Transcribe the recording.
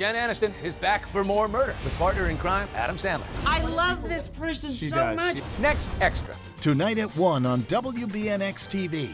Jen Aniston is back for more murder with partner in crime, Adam Sandler. I love this person so does. much. Next, Extra. Tonight at 1 on WBNX TV.